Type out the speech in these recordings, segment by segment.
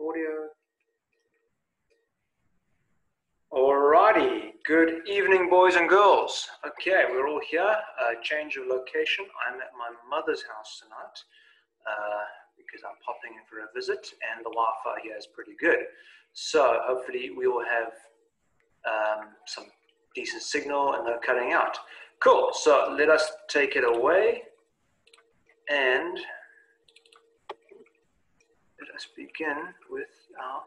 audio. Alrighty, good evening, boys and girls. Okay, we're all here. Uh, change of location. I'm at my mother's house tonight uh, because I'm popping in for a visit, and the Wi-Fi here is pretty good. So hopefully we will have um, some decent signal and no cutting out. Cool. So let us take it away and let us begin with our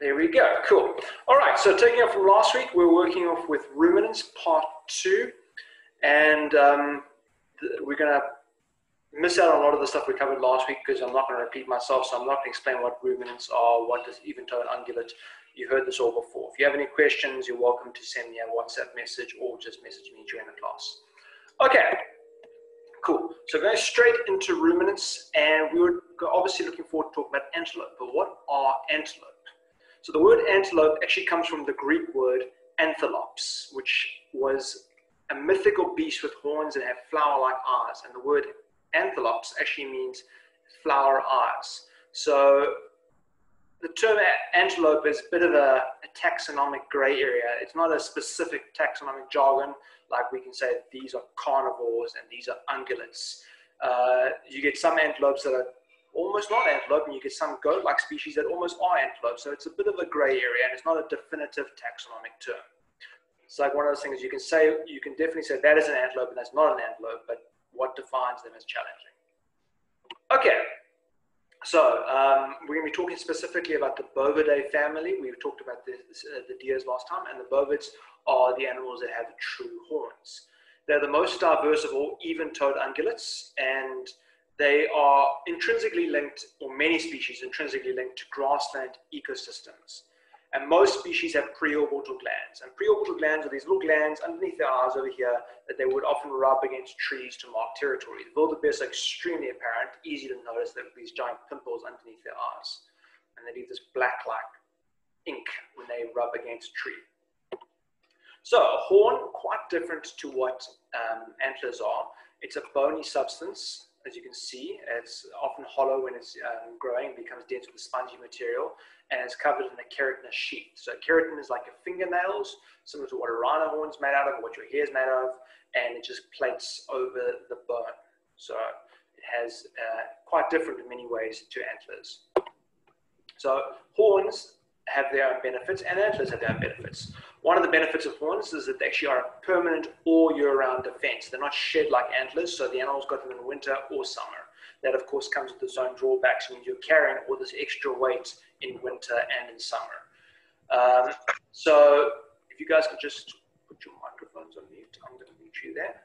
There we go, cool. All right, so taking up from last week, we're working off with ruminants part two, and um, we're gonna miss out on a lot of the stuff we covered last week because I'm not gonna repeat myself, so I'm not gonna explain what ruminants are, what is even-toed ungulate. You heard this all before. If you have any questions, you're welcome to send me a WhatsApp message or just message me during the class. Okay, Cool. So going straight into ruminants, and we were obviously looking forward to talking about antelope. But what are antelope? So the word antelope actually comes from the Greek word anthelops, which was a mythical beast with horns and had flower-like eyes. And the word anthelops actually means flower eyes. So the term antelope is a bit of a, a, taxonomic gray area. It's not a specific taxonomic jargon, like we can say these are carnivores and these are ungulates. Uh, you get some antelopes that are almost not antelope, and you get some goat-like species that almost are antelope. So it's a bit of a gray area, and it's not a definitive taxonomic term. It's like one of those things you can say, you can definitely say that is an antelope and that's not an antelope, but what defines them is challenging. Okay, so um, we're going to be talking specifically about the Bovidae family. We've talked about the, uh, the deers last time, and the bovids are the animals that have true horns. They're the most diverse of all even-toed ungulates, and they are intrinsically linked, or many species intrinsically linked to grassland ecosystems. And most species have preorbital glands. And preorbital glands are these little glands underneath their eyes over here that they would often rub against trees to mark territory. The wildebeest are extremely apparent, easy to notice that these giant pimples underneath their eyes. And they leave this black-like ink when they rub against a tree. So a horn, quite different to what um, antlers are. It's a bony substance as you can see, it's often hollow when it's um, growing, becomes dense with spongy material, and it's covered in a keratinous sheath. So keratin is like your fingernails, similar to what a rhino horn is made out of, what your hair is made of, and it just plates over the bone. So it has uh, quite different in many ways to antlers. So horns have their own benefits, and antlers have their own benefits. One of the benefits of horns is that they actually are a permanent all year round defense. They're not shed like antlers, so the animal's got them in winter or summer. That, of course, comes with its own drawbacks, means you're carrying all this extra weight in winter and in summer. Um, so, if you guys could just put your microphones on mute, I'm going to mute you there.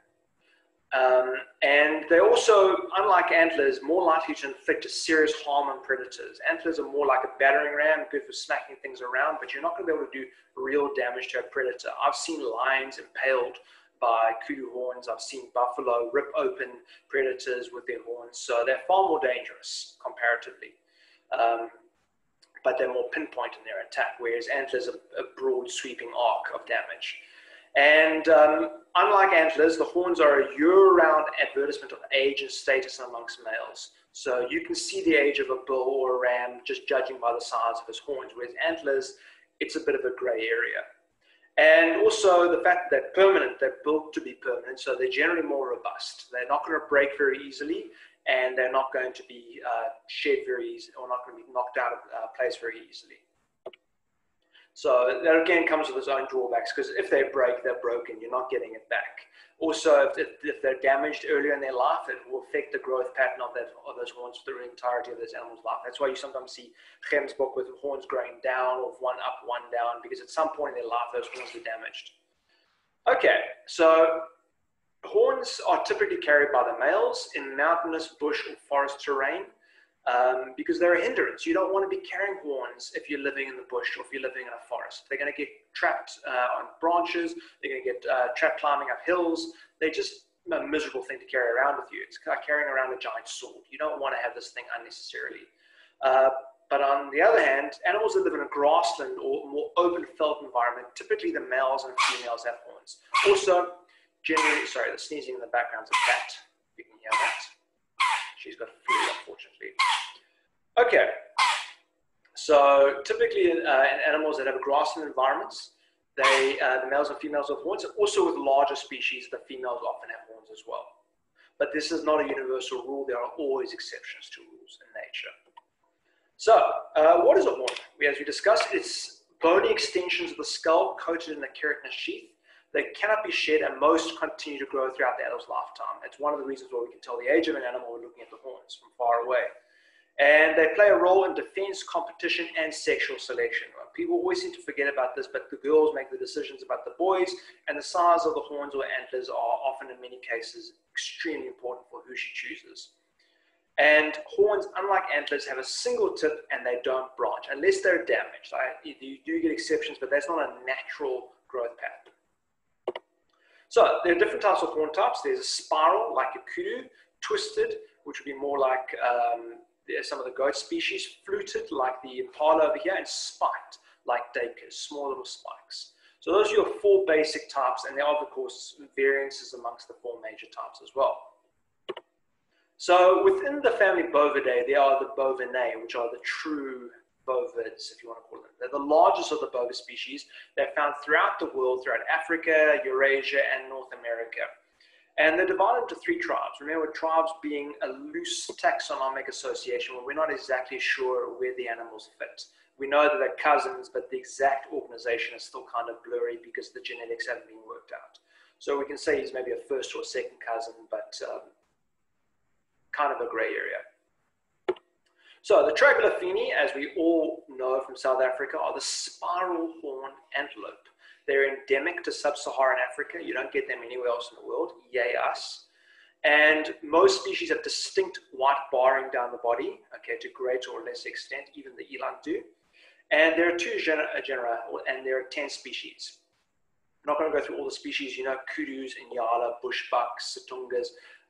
Um, and they also, unlike antlers, more likely to inflict a serious harm on predators. Antlers are more like a battering ram, good for smacking things around, but you're not going to be able to do real damage to a predator. I've seen lions impaled by kudu horns. I've seen buffalo rip open predators with their horns. So they're far more dangerous comparatively. Um, but they're more pinpoint in their attack, whereas antlers are a broad sweeping arc of damage. And um, unlike antlers, the horns are a year-round advertisement of age and status amongst males. So you can see the age of a bull or a ram just judging by the size of his horns, whereas antlers, it's a bit of a gray area. And also the fact that they're permanent, they're built to be permanent, so they're generally more robust. They're not going to break very easily, and they're not going to be uh, shed very easily, or not going to be knocked out of uh, place very easily. So that again comes with its own drawbacks because if they break, they're broken. You're not getting it back. Also, if, if, they're damaged earlier in their life, it will affect the growth pattern of, that, of those horns for the entirety of this animal's life. That's why you sometimes see gemsbok with horns growing down or one up, one down, because at some point in their life, those horns are damaged. Okay, so horns are typically carried by the males in mountainous, bush, or forest terrain um, because they're a hindrance. You don't want to be carrying horns if you're living in the bush or if you're living in a forest. They're going to get trapped uh, on branches. They're going to get uh, trapped climbing up hills. They're just a miserable thing to carry around with you. It's like carrying around a giant sword. You don't want to have this thing unnecessarily. Uh, but on the other hand, animals that live in a grassland or more open veld environment, typically the males and females have horns. Also, generally, sorry, the sneezing in the background is a cat. You can hear that. She's got flu, unfortunately. Okay. So typically in, uh, in animals that have grassland environments, they, uh, the males and females have horns. Also with larger species, the females often have horns as well. But this is not a universal rule. There are always exceptions to rules in nature. So uh, what is a horn? As we discussed, it's bony extensions of the skull coated in a keratinous sheath. They cannot be shed and most continue to grow throughout the adult's lifetime. It's one of the reasons why we can tell the age of an animal when looking at the horns from far away. And they play a role in defense, competition, and sexual selection. People always seem to forget about this, but the girls make the decisions about the boys, and the size of the horns or antlers are often, in many cases, extremely important for who she chooses. And horns, unlike antlers, have a single tip and they don't branch unless they're damaged. Right? You do get exceptions, but that's not a natural growth pattern. So there are different types of horn types. There's a spiral, like a kudu, twisted, which would be more like um, some of the goat species, fluted, like the impala over here, and spiked, like duikers, small little spikes. So those are your four basic types, and there are, of course, variances amongst the four major types as well. So within the family Bovidae, there are the Bovinae, which are the true bovids, if you want to call them. They're the largest of the bovis species. They're found throughout the world, throughout Africa, Eurasia, and North America. And they're divided into three tribes. Remember, tribes being a loose taxonomic association where we're not exactly sure where the animals fit. We know that they're cousins, but the exact organization is still kind of blurry because the genetics haven't been worked out. So we can say he's maybe a first or second cousin, but um, kind of a gray area. So the Tragelaphini, as we all know from South Africa, are the spiral horn antelope. They're endemic to sub-Saharan Africa. You don't get them anywhere else in the world. Yay us. And most species have distinct white barring down the body, okay, to greater or less extent, even the eland do. And there are two genera, genera and there are 10 species. I'm not going to go through all the species. You know, kudus, inyala, bushbucks, satungas,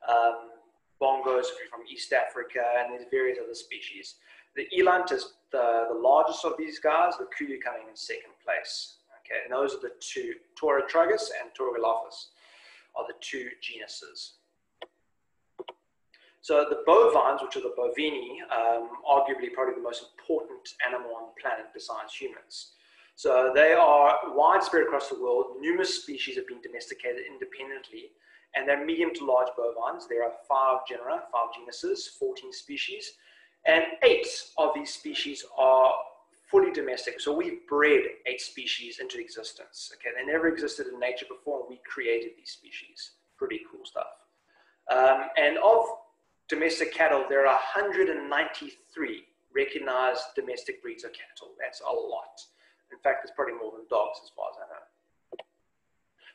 um, bongos from East Africa, and there's various other species. The eland is the, the largest of these guys, the kudu coming in second place. Okay, and those are the two, Taurotragus and Taurogalaphus are the two genuses. So the bovines, which are the bovini, um, arguably probably the most important animal on the planet besides humans. So they are widespread across the world. Numerous species have been domesticated independently and they're medium to large bovines. There are five genera, five genuses, 14 species, and eight of these species are fully domestic. So we've bred eight species into existence. Okay, they never existed in nature before, and we created these species. Pretty cool stuff. Um, and of domestic cattle, there are 193 recognized domestic breeds of cattle. That's a lot. In fact, it's probably more than dogs as far as I know.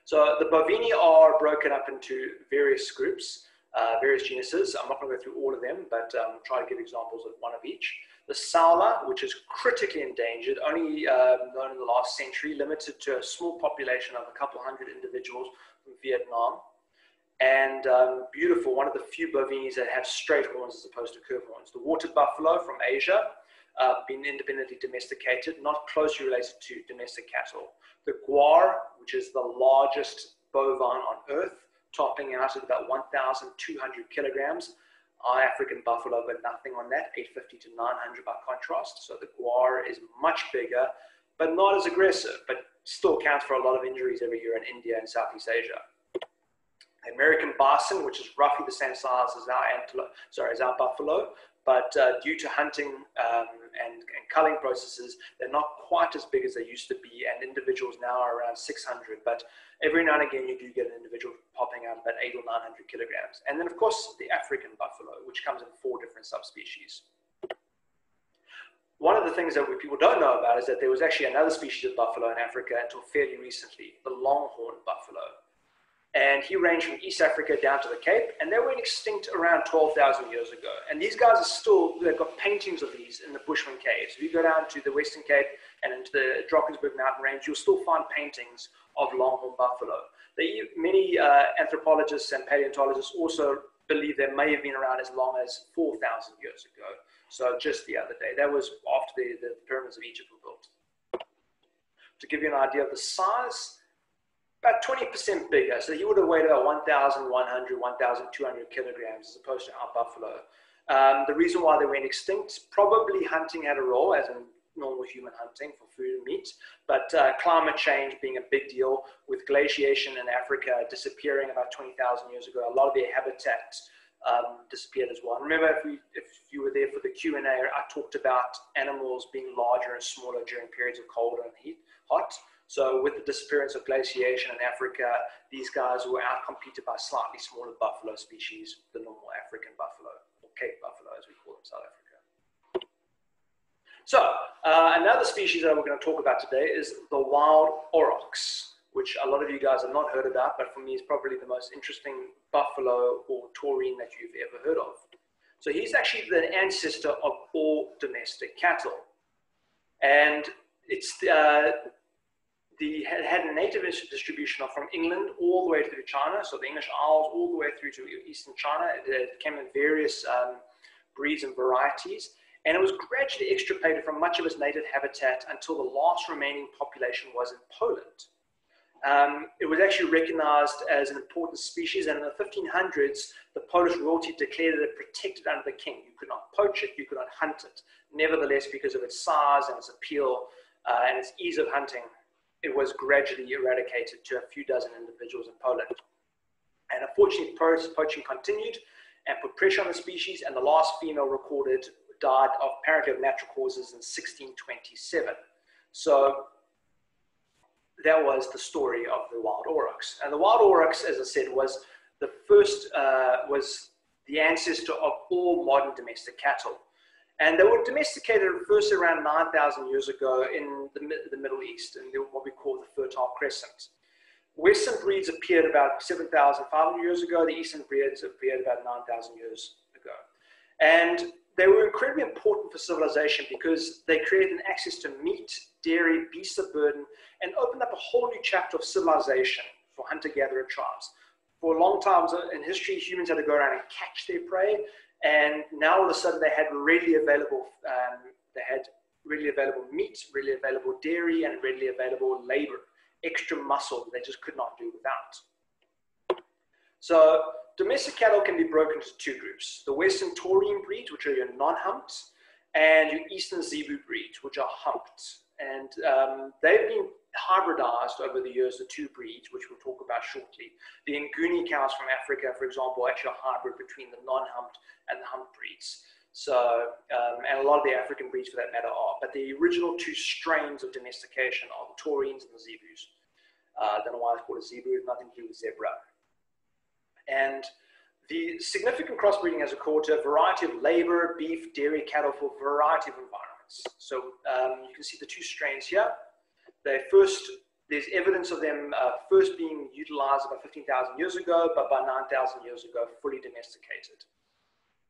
So the bovini are broken up into various groups, uh, various genuses. I'm not going to go through all of them, but um, try to give examples of one of each. The saola, which is critically endangered, only um, known in the last century, limited to a small population of a couple hundred individuals from Vietnam. And um, beautiful, one of the few bovinis that have straight horns as opposed to curved horns. The water buffalo from Asia, uh, been independently domesticated, not closely related to domestic cattle. The gaur, which is the largest bovine on earth, topping out at about 1,200 kilograms. Our African buffalo got nothing on that, 850 to 900 by contrast. So the gaur is much bigger, but not as aggressive, but still counts for a lot of injuries every year in India and Southeast Asia. The American bison, which is roughly the same size as our antelope, sorry, as our buffalo, but uh, due to hunting um, and, and, culling processes, they're not quite as big as they used to be, and individuals now are around 600. But every now and again, you do get an individual popping out about eight or 900 kilograms. And then, of course, the African buffalo, which comes in four different subspecies. One of the things that people don't know about is that there was actually another species of buffalo in Africa until fairly recently, the longhorn buffalo and he ranged from East Africa down to the Cape, and they went extinct around 12,000 years ago. And these guys are still, they've got paintings of these in the Bushman caves. If you go down to the Western Cape and into the Drakensberg mountain range, you'll still find paintings of longhorn buffalo. They, many uh, anthropologists and paleontologists also believe they may have been around as long as 4,000 years ago. So just the other day, that was after the, the pyramids of Egypt were built. To give you an idea of the size, about 20% bigger. So he would have weighed about 1,100, 1,200 kilograms as opposed to our buffalo. Um, the reason why they went extinct, probably hunting had a role, as in normal human hunting for food and meat, but uh, climate change being a big deal with glaciation in Africa disappearing about 20,000 years ago. A lot of their habitat um, disappeared as well. And remember, if, we, if you were there for the Q&A, I talked about animals being larger and smaller during periods of cold and heat, hot. So with the disappearance of glaciation in Africa, these guys were outcompeted by slightly smaller buffalo species, the normal African buffalo, or Cape buffalo as we call them in South Africa. So uh, another species that we're going to talk about today is the wild aurochs, which a lot of you guys have not heard about, but for me is probably the most interesting buffalo or taurine that you've ever heard of. So he's actually the ancestor of all domestic cattle. And it's uh, the had a native distribution from England all the way through China, so the English Isles all the way through to eastern China. It came in various um, breeds and varieties and it was gradually extirpated from much of its native habitat until the last remaining population was in Poland. Um, it was actually recognized as an important species, and in the 1500s, the Polish royalty declared it protected under the king. You could not poach it, you could not hunt it. Nevertheless, because of its size and its appeal uh, and its ease of hunting, it was gradually eradicated to a few dozen individuals in Poland. And unfortunately, poaching continued and put pressure on the species, and the last female recorded died of apparently of natural causes in 1627. So that was the story of the wild aurochs. And the wild aurochs, as I said, was the first, uh, was the ancestor of all modern domestic cattle. And they were domesticated first around 9,000 years ago in the, the Middle East, in what we call the Fertile Crescent. Western breeds appeared about 7,500 years ago. The Eastern breeds appeared about 9,000 years ago. And they were incredibly important for civilization because they created an access to meat, dairy, beasts of burden, and opened up a whole new chapter of civilization for hunter-gatherer tribes. For a long time in history, humans had to go around and catch their prey, and now all of a sudden they had readily available, um, they had readily available meat, readily available dairy, and readily available labor, extra muscle that they just could not do without. So domestic cattle can be broken into two groups. The Western Taurine breeds, which are your non-humped, and your Eastern Zebu breeds, which are humped. And um, they've been hybridized over the years, the two breeds, which we'll talk about shortly. The Nguni cows from Africa, for example, are actually a hybrid between the non-humped and the humped breeds. So, um, and a lot of the African breeds for that matter are. But the original two strains of domestication are the Taurines and the Zebus. Uh, I don't know why it's called a Zebu, nothing to do with zebra. And the significant crossbreeding has occurred to a variety of labor, beef, dairy, cattle for a variety of environments. So um, you can see the two strains here. They first, there's evidence of them uh, first being utilized about 15,000 years ago, but by 9,000 years ago, fully domesticated.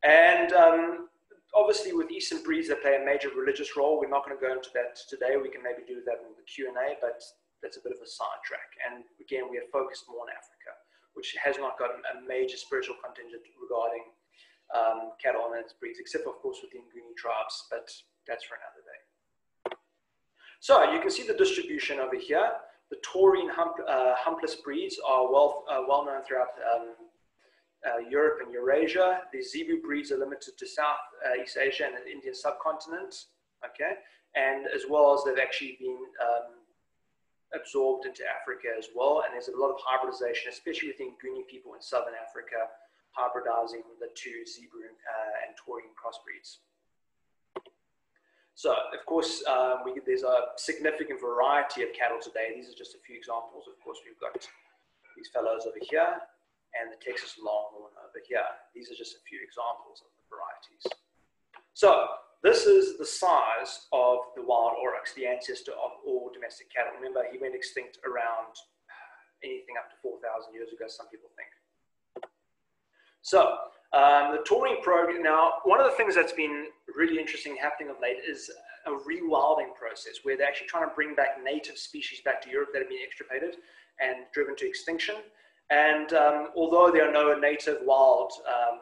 And um, obviously with Eastern breeds, they play a major religious role. We're not going to go into that today. We can maybe do that in the Q&A, but that's a bit of a sidetrack. And again, we are focused more on Africa which has not got a major spiritual contingent regarding um, cattle and its breeds, except of course with the Nguni tribes, but that's for another day. So you can see the distribution over here. The taurine hump, uh, humpless breeds are well, uh, well known throughout um, uh, Europe and Eurasia. The Zebu breeds are limited to Southeast uh, Asia and the Indian subcontinent, okay? And as well as they've actually been um, absorbed into Africa as well. And there's a lot of hybridization, especially within Nguni people in southern Africa, hybridizing the two Zebu uh, and Taurine crossbreeds. So, of course, um, we, there's a significant variety of cattle today. These are just a few examples. Of course, we've got these fellows over here and the Texas Longhorn over here. These are just a few examples of the varieties. So, this is the size of the wild aurochs, the ancestor of all domestic cattle. Remember, he went extinct around anything up to 4,000 years ago, some people think. So, um, the Taurine program, now, one of the things that's been really interesting happening of late is a rewilding process where they're actually trying to bring back native species back to Europe that have been extirpated and driven to extinction. And um, although there are no native wild um,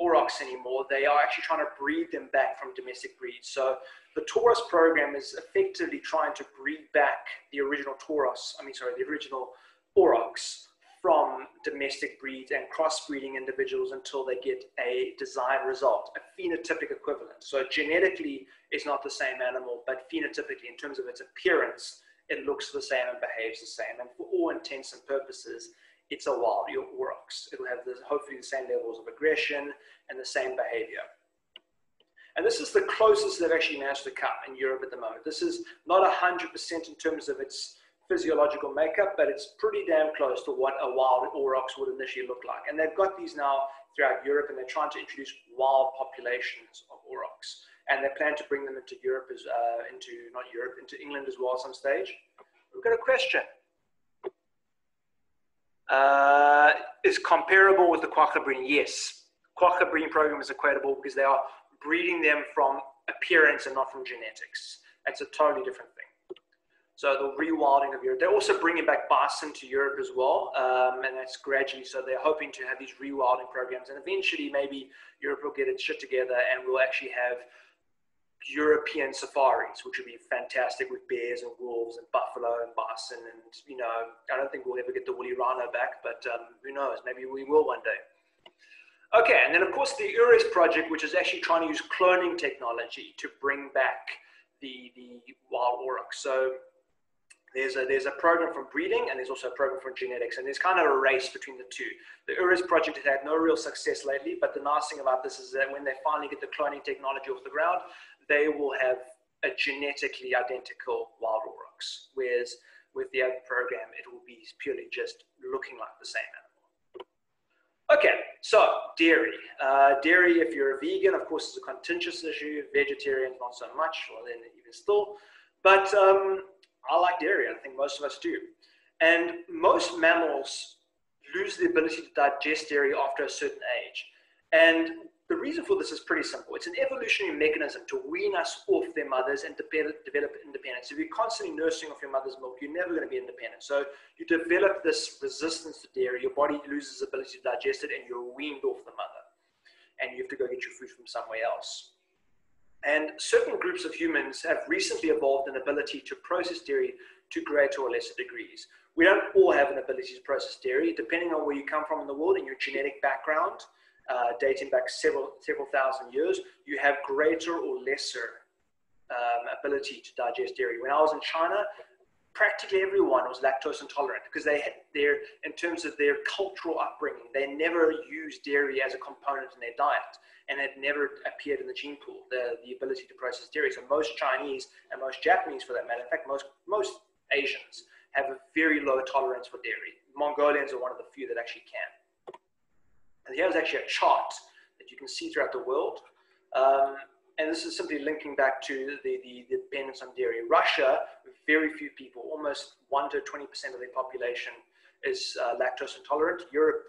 aurochs anymore. They are actually trying to breed them back from domestic breeds. So the Tauros program is effectively trying to breed back the original Taurus, I mean, sorry, the original aurochs from domestic breeds and crossbreeding individuals until they get a desired result, a phenotypic equivalent. So genetically, it's not the same animal, but phenotypically, in terms of its appearance, it looks the same and behaves the same. And for all intents and purposes, it's a wild aurochs. It'll have the, hopefully the same levels of aggression and the same behavior. And this is the closest they've actually managed to come in Europe at the moment. This is not 100% in terms of its physiological makeup, but it's pretty damn close to what a wild aurochs would initially look like. And they've got these now throughout Europe, and they're trying to introduce wild populations of aurochs. And they plan to bring them into Europe, as, uh, into not Europe, into England as well at some stage. We've got a question. Uh, is comparable with the quagga breeding? Yes. Quagga breeding program is equatable because they are breeding them from appearance and not from genetics. That's a totally different thing. So the rewilding of Europe. They're also bringing back bison to Europe as well, um, and that's gradually. So they're hoping to have these rewilding programs, and eventually maybe Europe will get its shit together, and we'll actually have European safaris, which would be fantastic with bears and wolves and buffalo and bison. And you know, I don't think we'll ever get the woolly rhino back, but um, who knows? Maybe we will one day. Okay, and then of course the Uruz project, which is actually trying to use cloning technology to bring back the, the wild aurochs. So there's a, there's a program for breeding and there's also a program for genetics and there's kind of a race between the two. The Uruz project has had no real success lately, but the nice thing about this is that when they finally get the cloning technology off the ground, they will have a genetically identical wild aurochs, whereas with the other program, it will be purely just looking like the same animal. Okay, so dairy. Uh, dairy, if you're a vegan, of course, is a contentious issue. Vegetarians, not so much, well, then even still. But um, I like dairy. I think most of us do. And most mammals lose the ability to digest dairy after a certain age. And the reason for this is pretty simple. It's an evolutionary mechanism to wean us off their mothers and develop, develop independence. If you're constantly nursing off your mother's milk, you're never going to be independent. So you develop this resistance to dairy. Your body loses ability to digest it, and you're weaned off the mother. And you have to go get your food from somewhere else. And certain groups of humans have recently evolved an ability to process dairy to greater or lesser degrees. We don't all have an ability to process dairy, depending on where you come from in the world and your genetic background uh, dating back several, several thousand years, you have greater or lesser um, ability to digest dairy. When I was in China, practically everyone was lactose intolerant because they had their, in terms of their cultural upbringing, they never used dairy as a component in their diet and it never appeared in the gene pool, the, the ability to process dairy. So most Chinese and most Japanese for that matter, in fact, most, most Asians have a very low tolerance for dairy. Mongolians are one of the few that actually can. And here's actually a chart that you can see throughout the world. Um, and this is simply linking back to the, the, the, dependence on dairy. Russia, very few people, almost 1 to 20% of their population is uh, lactose intolerant. Europe,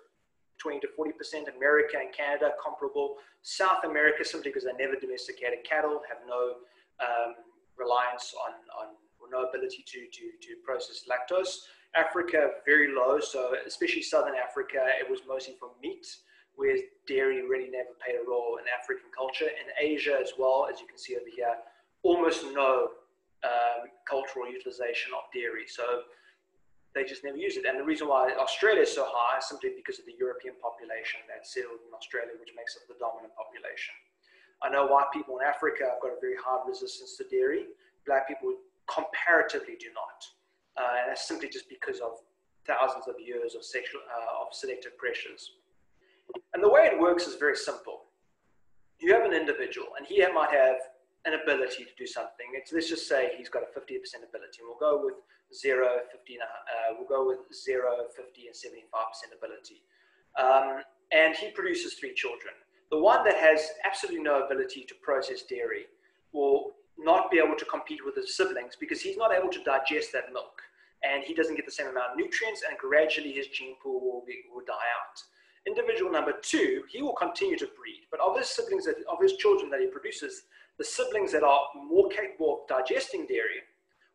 20 to 40%. America and Canada, comparable. South America, simply because they never domesticated cattle, have no um, reliance on, on or no ability to, to, to process lactose. Africa, very low. So especially Southern Africa, it was mostly for meat where dairy really never played a role culture. In Asia as well, as you can see over here, almost no um, cultural utilization of dairy. So they just never use it. And the reason why Australia is so high is simply because of the European population that's settled in Australia, which makes up the dominant population. I know white people in Africa have got a very hard resistance to dairy. Black people comparatively do not. Uh, and that's simply just because of thousands of years of, sexual, uh, of selective pressures. And the way it works is very simple. You have an individual, and he might have an ability to do something. It's, let's just say he's got a 50% ability, and we'll go with 0, 50, uh, we'll go with 0, 50, and 75% ability. Um, and he produces three children. The one that has absolutely no ability to process dairy will not be able to compete with his siblings because he's not able to digest that milk and he doesn't get the same amount of nutrients and gradually his gene pool will, be, will die out. Individual number two, he will continue to breed, but of his siblings, that, of his children that he produces, the siblings that are more capable of digesting dairy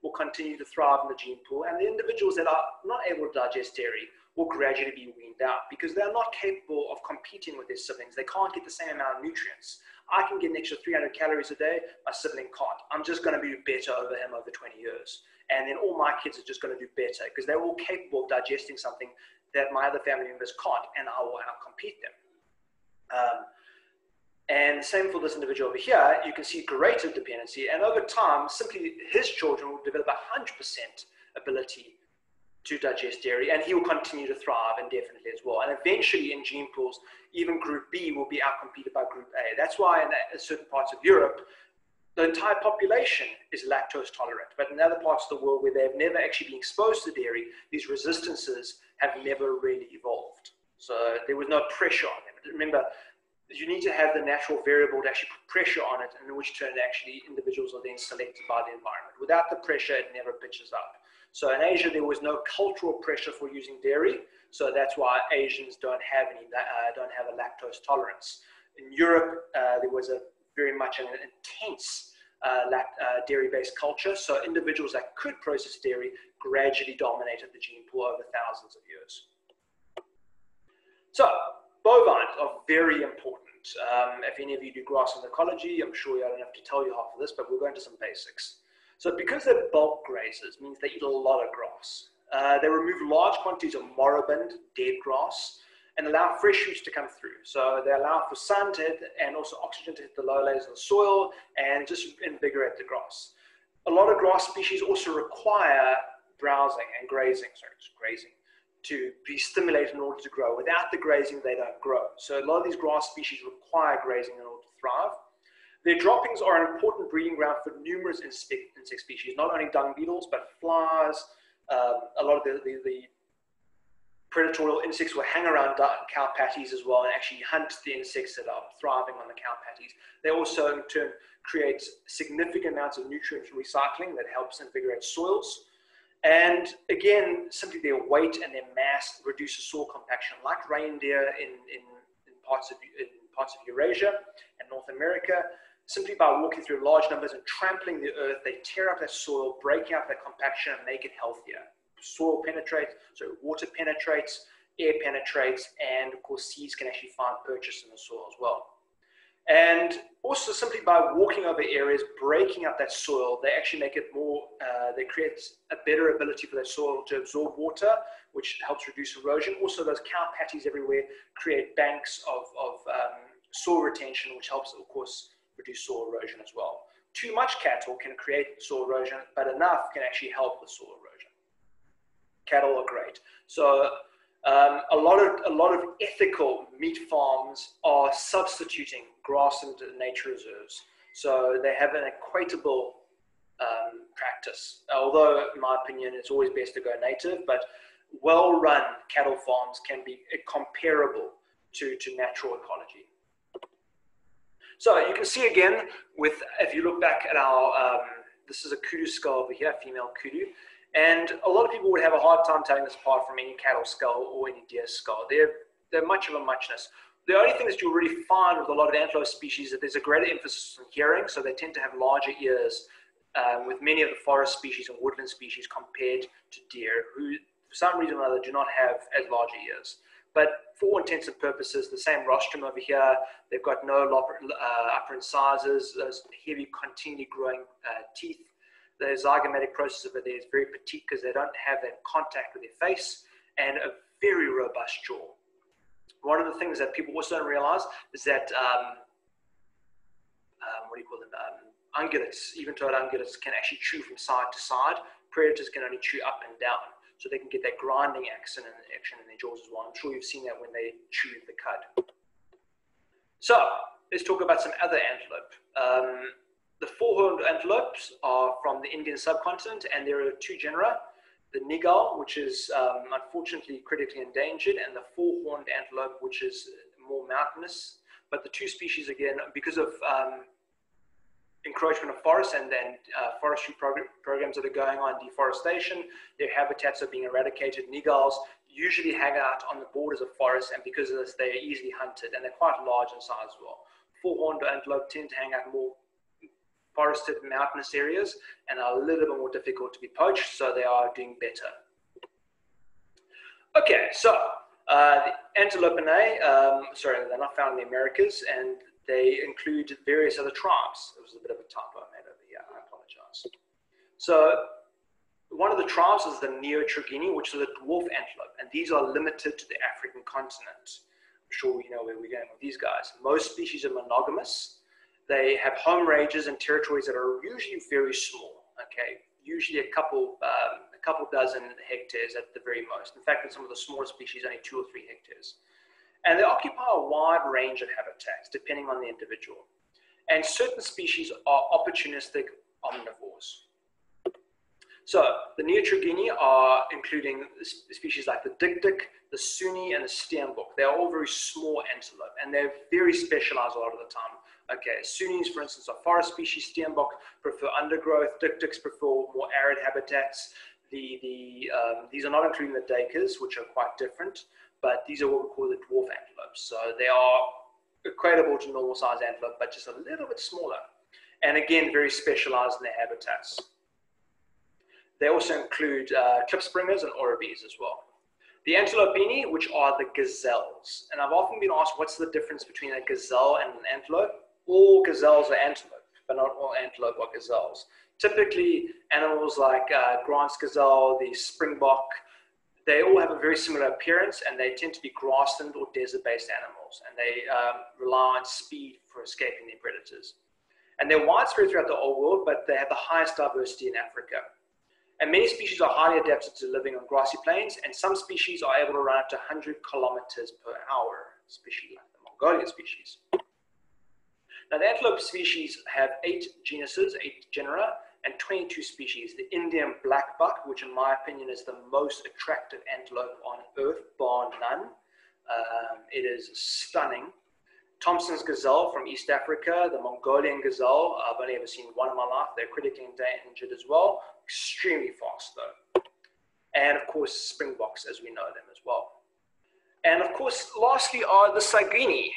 will continue to thrive in the gene pool, and the individuals that are not able to digest dairy will gradually be weaned out because they're not capable of competing with their siblings. They can't get the same amount of nutrients. I can get an extra 300 calories a day, my sibling can't. I'm just going to be better over him over 20 years. And then all my kids are just going to do better because they're all capable of digesting something that my other family members can't, and I will outcompete them. Um, and same for this individual over here, you can see greater dependency, and over time, simply his children will develop 100% ability to digest dairy, and he will continue to thrive indefinitely as well. And eventually, in gene pools, even Group B will be outcompeted by Group A. That's why in certain parts of Europe, the entire population is lactose tolerant. But in other parts of the world where they've never actually been exposed to dairy, these resistances have never really evolved. So there was no pressure on them. Remember, you need to have the natural variable to actually put pressure on it, and in which turn actually individuals are then selected by the environment. Without the pressure, it never pitches up. So in Asia, there was no cultural pressure for using dairy, so that's why Asians don't have any, uh, don't have a lactose tolerance. In Europe, uh, there was a very much an intense uh, uh, dairy-based culture, so individuals that could process dairy gradually dominated the gene pool over thousands of years. So bovines are very important. Um, if any of you do grass grassland ecology, I'm sure I don't have to tell you half of this, but we'll go into some basics. So because they're bulk grazers, means they eat a lot of grass. Uh, they remove large quantities of moribund, dead grass, and allow fresh shoots to come through. So they allow for sun to hit and also oxygen to hit the low layers of the soil and just invigorate the grass. A lot of grass species also require browsing and grazing, sorry, grazing, to be stimulated in order to grow. Without the grazing, they don't grow. So a lot of these grass species require grazing in order to thrive. Their droppings are an important breeding ground for numerous insect, insect species, not only dung beetles, but flies. Um, a lot of the, the, the predatorial insects will hang around cow patties as well and actually hunt the insects that are thriving on the cow patties. They also, in turn, create significant amounts of nutrient recycling that helps invigorate soils. And again, simply their weight and their mass reduces soil compaction, like reindeer in, in, in parts, of, in parts of Eurasia and North America simply by walking through large numbers and trampling the earth, they tear up that soil, breaking up that compaction and make it healthier. Soil penetrates, so water penetrates, air penetrates, and of course seeds can actually find purchase in the soil as well. And also simply by walking over areas, breaking up that soil, they actually make it more, uh, they create a better ability for that soil to absorb water, which helps reduce erosion. Also those cow patties everywhere create banks of, of um, soil retention, which helps, of course, reduce soil erosion as well. Too much cattle can create soil erosion, but enough can actually help with soil erosion. Cattle are great. So um, a lot of a lot of ethical meat farms are substituting grass into nature reserves. So they have an equatable um, practice. Although, in my opinion, it's always best to go native, but well-run cattle farms can be comparable to, to natural ecology. So you can see again with, if you look back at our, um, this is a kudu skull over here, female kudu. And a lot of people would have a hard time telling this apart from any cattle skull or any deer skull. They're, they're much of a muchness. The only thing that you'll really find with a lot of antelope species is that there's a greater emphasis on hearing, so they tend to have larger ears um, with many of the forest species and woodland species compared to deer, who for some reason or another do not have as large ears. But for all intents and purposes, the same rostrum over here, they've got no upper, uh, upper incisors, those heavy, continually growing uh, teeth. The zygomatic process over there is very petite because they don't have that contact with their face and a very robust jaw. One of the things that people also don't realize is that, um, um, what do you call them, um, ungulates, even-toed ungulates can actually chew from side to side. Predators can only chew up and down so they can get that grinding action in, action in their jaws as well. I'm sure you've seen that when they chew the cud. So let's talk about some other antelope. The four-horned antelopes are from the Indian subcontinent, and there are two genera, the nilgai, which is um, unfortunately critically endangered, and the four-horned antelope, which is more mountainous. But the two species, again, because of um, encroachment of forests and then uh, forestry prog programs that are going on, deforestation, their habitats are being eradicated. Nilgais usually hang out on the borders of forests, and because of this, they are easily hunted, and they're quite large in size as well. Four-horned antelope tend to hang out more forested mountainous areas and are a little bit more difficult to be poached, so they are doing better. Okay, so uh, the antilopinae, um, sorry, they're not found in the Americas, and they include various other tribes. It was a bit of a typo I made over here, I apologize. So one of the tribes is the Neotragini, which is a dwarf antelope, and these are limited to the African continent. I'm sure you know where we're going with these guys. Most species are monogamous. They have home ranges and territories that are usually very small. Okay, usually a couple, um, a couple dozen hectares at the very most. In fact, in some of the smaller species, only two or three hectares. And they occupy a wide range of habitats depending on the individual. And certain species are opportunistic omnivores. So the Neotragini are including species like the dik-dik, the suni, and the steenbok. They're all very small antelope, and they're very specialized a lot of the time. Okay, Sunis, for instance, are forest species. Steenbok prefer undergrowth. Dik-diks prefer more arid habitats. The, the, um, these are not including the duikers, which are quite different, but these are what we call the dwarf antelopes. So they are equatable to normal size antelope, but just a little bit smaller. And again, very specialized in their habitats. They also include uh, klipspringers and oribis as well. The antilopini, which are the gazelles. And I've often been asked, what's the difference between a gazelle and an antelope? All gazelles are antelope, but not all antelope are gazelles. Typically, animals like uh, Grant's gazelle, the springbok, they all have a very similar appearance and they tend to be grassland or desert-based animals. And they um, rely on speed for escaping their predators. And they're widespread throughout the old world, but they have the highest diversity in Africa. And many species are highly adapted to living on grassy plains, and some species are able to run up to 100 kilometers per hour, especially like the Mongolian species. Now, the antelope species have eight genuses, eight genera, and 22 species. The Indian black buck, which in my opinion is the most attractive antelope on earth, bar none. Um, it is stunning. Thomson's gazelle from East Africa, the Mongolian gazelle, I've only ever seen one in my life. They're critically endangered as well extremely fast though. And of course, springboks as we know them as well. And of course, lastly are the Saigini.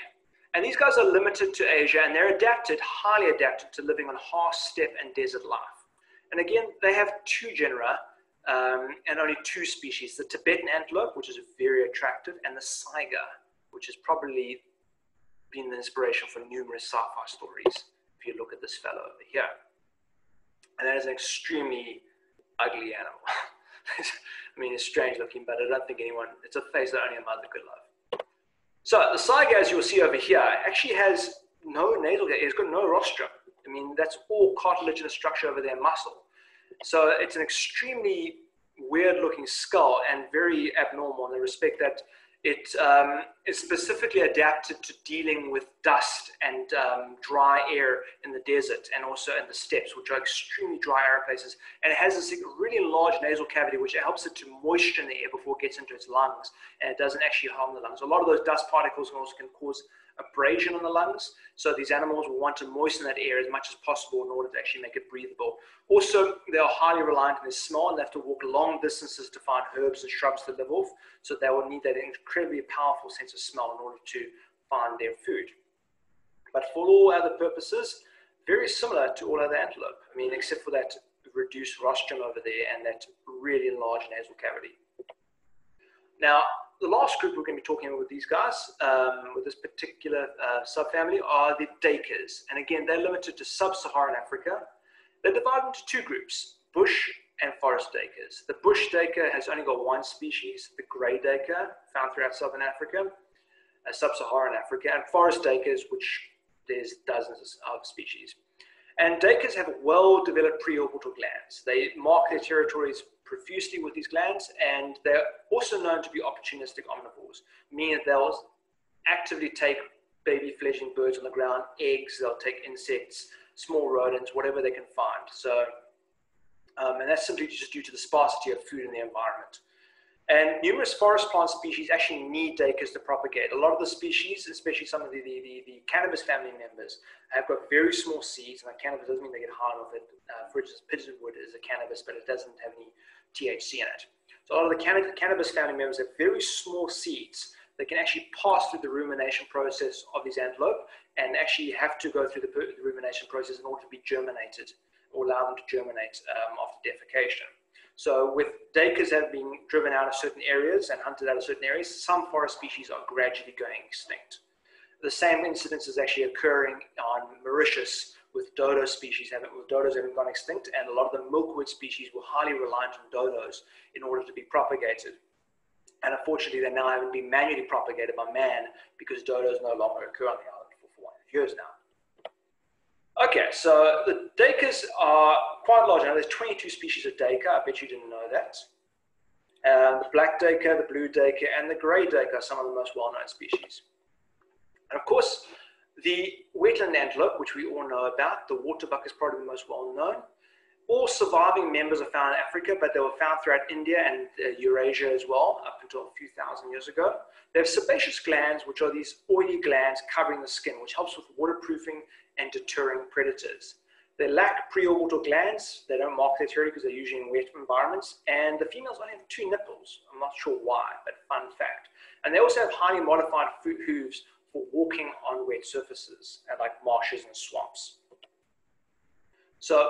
And these guys are limited to Asia and they're adapted, highly adapted to living on half steppe and desert life. And again, they have two genera um, and only two species, the Tibetan antelope, which is very attractive, and the saiga, which has probably been the inspiration for numerous sci-fi stories, if you look at this fellow over here. And that is an extremely ugly animal. I mean, it's strange looking, but I don't think anyone, it's a face that only a mother could love. So the as you'll see over here, actually has no nasal gate. It's got no rostrum. I mean, that's all cartilaginous structure over their muscle. So it's an extremely weird looking skull and very abnormal in the respect that it um, is specifically adapted to dealing with dust and um, dry air in the desert and also in the steppes, which are extremely dry air places. And it has this really large nasal cavity, which helps it to moisten the air before it gets into its lungs, and it doesn't actually harm the lungs. A lot of those dust particles also can cause abrasion on the lungs. So these animals will want to moisten that air as much as possible in order to actually make it breathable. Also, they are highly reliant on their smell and they have to walk long distances to find herbs and shrubs to live off. So they will need that incredibly powerful sense of smell in order to find their food. But for all other purposes, very similar to all other antelope. I mean, except for that reduced rostrum over there and that really large nasal cavity. Now, the last group we're going to be talking about with these guys, um, with this particular uh, subfamily, are the duikers. And again, they're limited to sub-Saharan Africa. They're divided into two groups, bush and forest duikers. The bush duiker has only got one species, the grey duiker, found throughout southern Africa, uh, sub-Saharan Africa, and forest duikers, which there's dozens of species. And duikers have well-developed preorbital glands. They mark their territories profusely with these glands, and they're also known to be opportunistic omnivores, meaning that they'll actively take baby fledgling birds on the ground, eggs, they'll take insects, small rodents, whatever they can find. So, um, and that's simply just due to the sparsity of food in the environment. And numerous forest plant species actually need duikers to propagate. A lot of the species, especially some of the, the, the, the cannabis family members, have got very small seeds. And cannabis doesn't mean they get high enough. It, uh, for instance, pigeonwood is a cannabis, but it doesn't have any THC in it. So a lot of the can cannabis family members have very small seeds that can actually pass through the rumination process of these antelope and actually have to go through the, the rumination process in order to be germinated or allow them to germinate um, after defecation. So with duikers have been driven out of certain areas and hunted out of certain areas, some forest species are gradually going extinct. The same incidence is actually occurring on Mauritius with dodo species having, with dodos having gone extinct, and a lot of the milkweed species were highly reliant on dodos in order to be propagated. And unfortunately, they now haven't been manually propagated by man because dodos no longer occur on the island for 400 years now. Okay, so the duikers are quite large now. There's 22 species of duiker. I bet you didn't know that. Um, the black duiker, the blue duiker, and the gray duiker are some of the most well-known species. And of course, the wetland antelope, which we all know about, the waterbuck is probably the most well-known. All surviving members are found in Africa, but they were found throughout India and uh, Eurasia as well, up until a few thousand years ago. They have sebaceous glands, which are these oily glands covering the skin, which helps with waterproofing and deterring predators. They lack preorbital glands. They don't mark their territory because they're usually in wet environments. And the females only have two nipples. I'm not sure why, but fun fact. And they also have highly modified hooves for walking on wet surfaces, uh, like marshes and swamps. So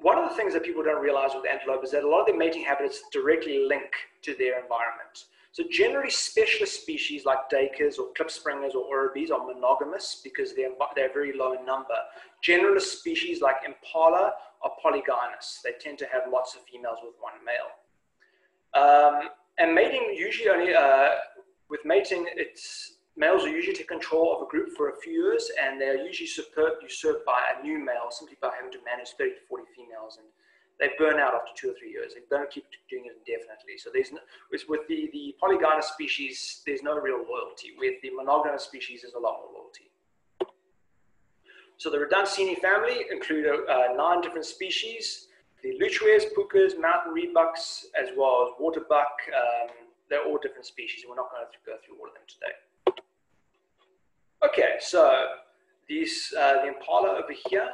one of the things that people don't realize with antelope is that a lot of their mating habits directly link to their environment. So generally specialist species like duikers or klipspringers or oribis are monogamous because they're, they're very low in number. Generalist species like impala are polygynous. They tend to have lots of females with one male. Um, and mating usually only, uh, with mating, it's males are usually take control of a group for a few years and they're usually usurped by a new male simply by having to manage 30 to 40 females and they burn out after two or three years. They don't keep doing it indefinitely. So there's no, with, with the, the polygynous species, there's no real loyalty. With the monogamous species, there's a lot more loyalty. So the Reduncini family include uh, nine different species. The lechwes, pukus, mountain reedbucks, as well as waterbuck. Um, they're all different species. We're not going to go through all of them today. Okay, so these, uh, the impala over here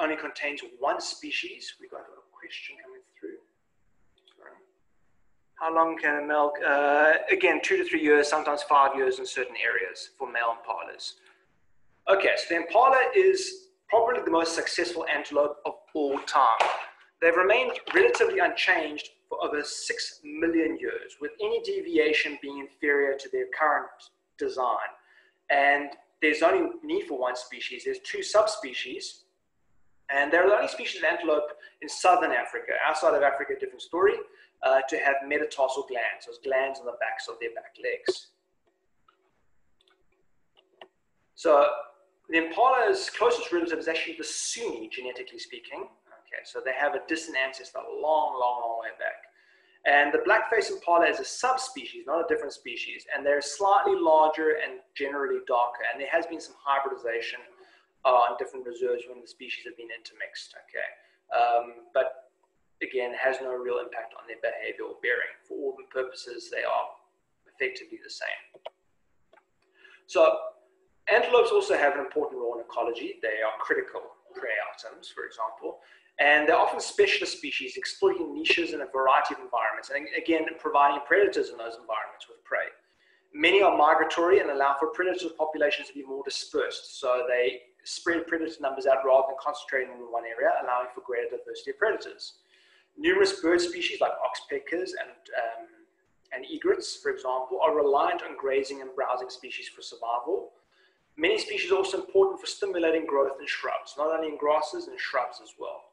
only contains one species. We've got question coming through. How long can a male, uh, again, two to three years, sometimes five years in certain areas for male impalas. Okay, so the impala is probably the most successful antelope of all time. They've remained relatively unchanged for over six million years, with any deviation being inferior to their current design. And there's only need for one species. There's two subspecies, and they're the only species of antelope in southern Africa, outside of Africa, different story, uh, to have metatarsal glands, those glands on the backs of their back legs. So the impala's closest relative is actually the suni, genetically speaking. Okay, so they have a distant ancestor a long, long, long way back. And the black-faced impala is a subspecies, not a different species, and they're slightly larger and generally darker. And there has been some hybridization on different reserves when the species have been intermixed. Okay, um, but again, has no real impact on their behavior or bearing. For all the purposes, they are effectively the same. So antelopes also have an important role in ecology. They are critical prey items, for example, and they're often specialist species exploiting niches in a variety of environments, and again, providing predators in those environments with prey. Many are migratory and allow for predator populations to be more dispersed, so they spread predator numbers out rather than concentrating in one area, allowing for greater diversity of predators. Numerous bird species like oxpeckers and, um, and egrets, for example, are reliant on grazing and browsing species for survival. Many species are also important for stimulating growth in shrubs, not only in grasses and shrubs as well.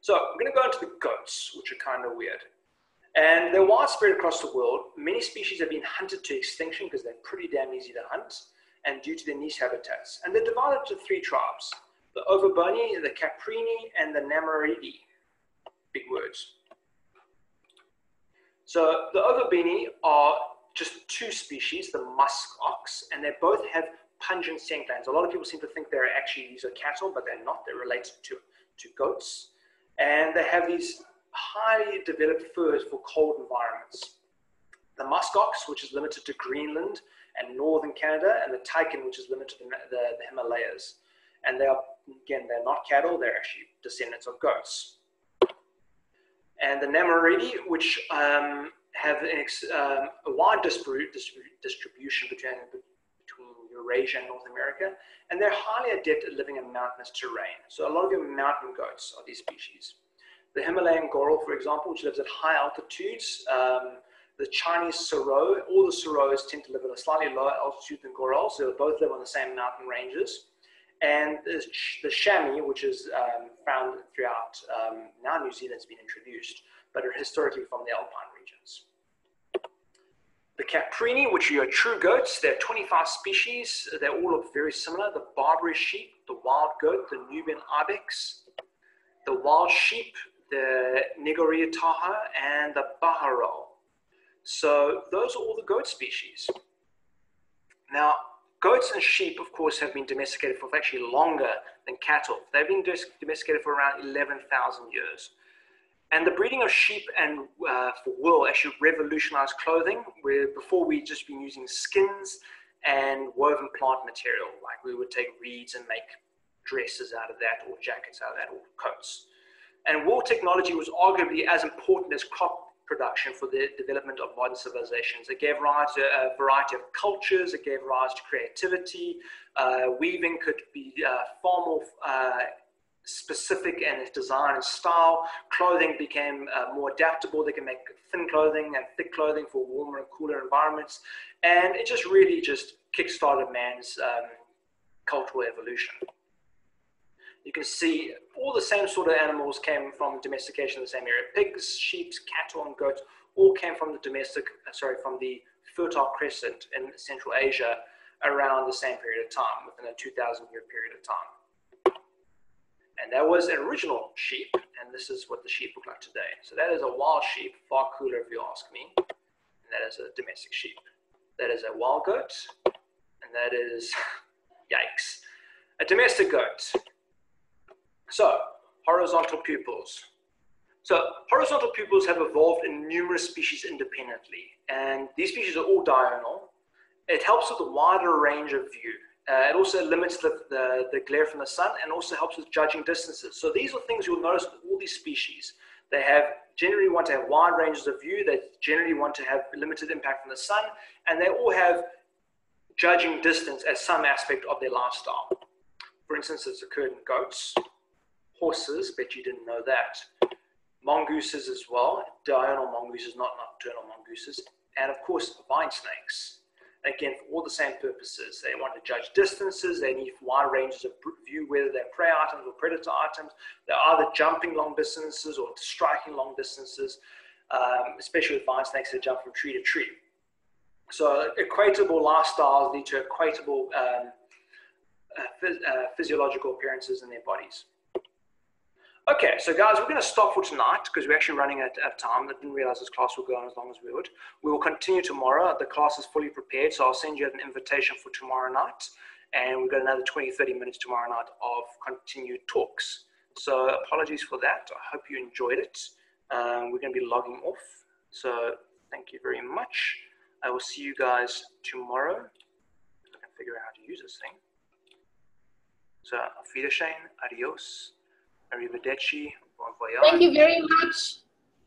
So I'm going to go into the goats, which are kind of weird. And they're widespread across the world. Many species have been hunted to extinction because they're pretty damn easy to hunt and due to their niche habitats. And they're divided into three tribes, the Ovibovini, the Caprini, and the Naemorhedini. Big words. So the Ovibovini are just two species, the musk ox, and they both have pungent scent glands. A lot of people seem to think they're actually, these are cattle, but they're not. They're related to, to goats. And they have these highly developed furs for cold environments. The musk ox, which is limited to Greenland and northern Canada, and the takin, which is limited to the, the, the Himalayas. And they are, again, they're not cattle, they're actually descendants of goats. And the Naemorhedini, which um, have an um, a wide distribution between, between Eurasia and North America, and they're highly adept at living in mountainous terrain. So a lot of your mountain goats are these species. The Himalayan goral, for example, which lives at high altitudes, um, the Chinese Serow, all the Serows tend to live at a slightly lower altitude than Gorals. So they both live on the same mountain ranges. and the, chamois, which is um, found throughout, um, now New Zealand's been introduced, but are historically from the alpine regions. The Caprini, which are true goats, there are 25 species. They all look very similar. The Barbary sheep, the wild goat, the Nubian ibex, the wild sheep, the Nilgiri tahr, and the bharal. So those are all the goat species. Now, goats and sheep, of course, have been domesticated for actually longer than cattle. They've been domesticated for around 11,000 years. And the breeding of sheep and uh, for wool actually revolutionized clothing, where before we'd just been using skins and woven plant material. Like we would take reeds and make dresses out of that, or jackets out of that, or coats. And wool technology was arguably as important as crop production for the development of modern civilizations. It gave rise to a variety of cultures, it gave rise to creativity. Uh, weaving could be uh, far more uh, specific in its design and style. Clothing became uh, more adaptable. They can make thin clothing and thick clothing for warmer and cooler environments. And it just really just kickstarted man's um, cultural evolution. You can see all the same sort of animals came from domestication in the same area. Pigs, sheep, cattle, and goats all came from the domestic, uh, sorry, from the Fertile Crescent in Central Asia around the same period of time, within a 2,000 year period of time. And that was an original sheep, and this is what the sheep look like today. So that is a wild sheep, far cooler if you ask me. And that is a domestic sheep. That is a wild goat, and that is, yikes, a domestic goat. So, horizontal pupils. So, horizontal pupils have evolved in numerous species independently, and these species are all diurnal. It helps with a wider range of view. Uh, it also limits the, the, the, glare from the sun and also helps with judging distances. So these are things you'll notice with all these species. They have generally want to have wide ranges of view. They generally want to have limited impact from the sun, and they all have judging distance as some aspect of their lifestyle. For instance, it's occurred in goats, horses, bet you didn't know that, mongooses as well, diurnal mongooses, not nocturnal mongooses, and of course, vine snakes. Again, for all the same purposes. They want to judge distances. They need wide ranges of view, whether they're prey items or predator items. They're either jumping long distances or striking long distances, um, especially with vine snakes that jump from tree to tree. So equatable lifestyles lead to equatable um, uh, phys uh, physiological appearances in their bodies. Okay, so guys, we're going to stop for tonight because we're actually running out of time. I didn't realize this class would go on as long as we would. We will continue tomorrow. The class is fully prepared, so I'll send you an invitation for tomorrow night. And we've got another 20, 30 minutes tomorrow night of continued talks. So apologies for that. I hope you enjoyed it. Um, we're going to be logging off. So thank you very much. I will see you guys tomorrow. I can figure out how to use this thing. So, auf Wiedersehen, adios. Arrivederci. Bon voyage. Thank you very much.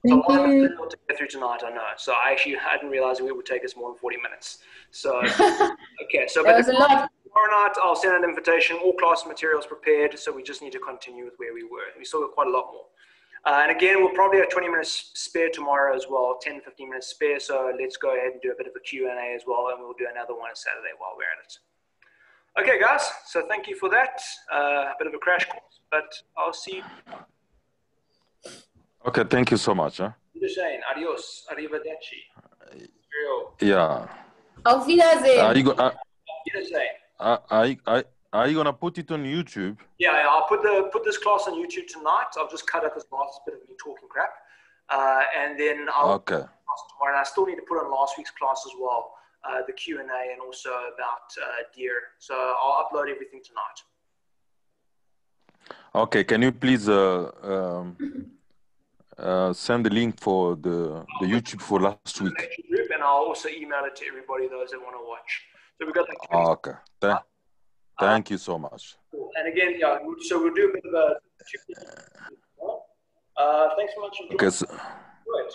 Thank you. to get through tonight, I know. So I actually hadn't realized it would take us more than 40 minutes. So, okay. So, that was a lot. Tomorrow night, I'll send an invitation. All class materials prepared. So we just need to continue with where we were. We still got quite a lot more. Uh, and again, we'll probably have 20 minutes spare tomorrow as well, 10, 15 minutes spare. So let's go ahead and do a bit of a Q&A as well. And we'll do another one on Saturday while we're at it. Okay, guys. So thank you for that. Uh, a bit of a crash course, but I'll see you. Okay, thank you so much. Huh? Wiedersehen. Adios. Arrivederci. Yeah. Auf Wiedersehen. Are you, go, uh, are, are, are, are you gonna put it on YouTube? Yeah, yeah, I'll put the put this class on YouTube tonight. I'll just cut out this last bit of me talking crap, uh, and then I'll Okay. class tomorrow. And I still need to put on last week's class as well, uh, the Q and A, and also about uh, deer. So I'll upload everything tonight. Okay, can you please uh, um, uh, send the link for the, the YouTube for last week? Group, and I'll also email it to everybody those that want to watch. So we've got like 20 Okay, Th- thank you so much. Cool. And again, yeah, so we'll do a bit of a. Uh, thanks so much. Okay, so, joining.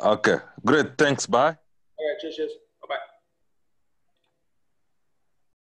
okay, great, thanks, bye. All right, cheers, cheers.